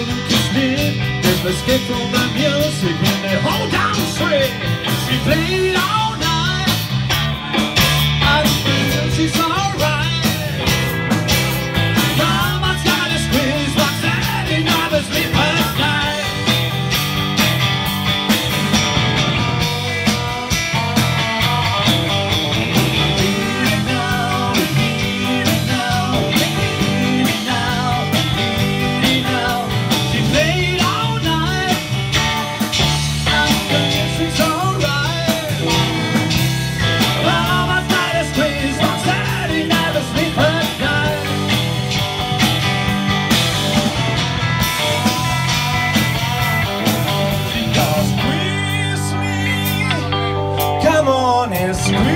Lucas did is let's from the music in they hold down straight. We played. Sweet.